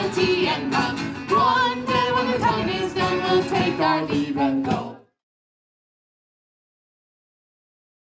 mighty and none. One day when the time is done, we'll take our leave and go.